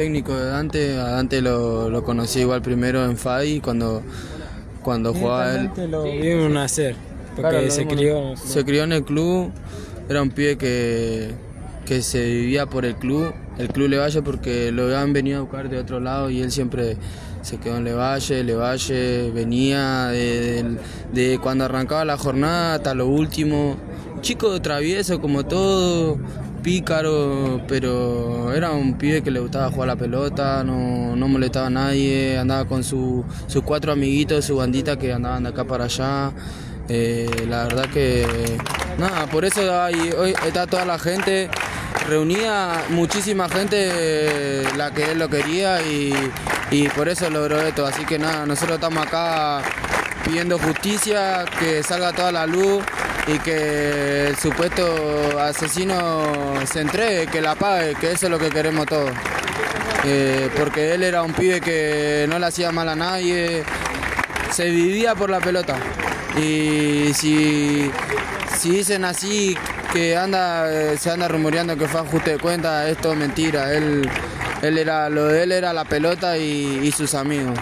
técnico de Dante, a Dante lo, lo conocí igual primero en FAI cuando, cuando jugaba él. lo vimos nacer, porque Claro, se crió. Se crió en el club, era un pibe que, que se vivía por el club, el club Levalle porque lo habían venido a buscar de otro lado y él siempre se quedó en Levalle, Levalle venía de, de- de cuando arrancaba la jornada hasta lo último, chico travieso como todo, pícaro, pero era un pibe que le gustaba jugar la pelota, no, no molestaba a nadie, andaba con su- sus cuatro amiguitos, su bandita que andaban de acá para allá. Eh, la verdad que nada, por eso hay- hoy está toda la gente reunida, muchísima gente eh, la que él lo quería y, y por eso logró esto. Así que nada, nosotros estamos acá pidiendo justicia, que salga toda la luz y que el supuesto asesino se entregue, que la pague, que eso es lo que queremos todos. Eh, porque él era un pibe que no le hacía mal a nadie, se vivía por la pelota. Y si, si dicen así que anda, eh, se anda rumoreando que fue ajuste de cuenta, es todo mentira. Él, él era, lo de él era la pelota y, sus amigos.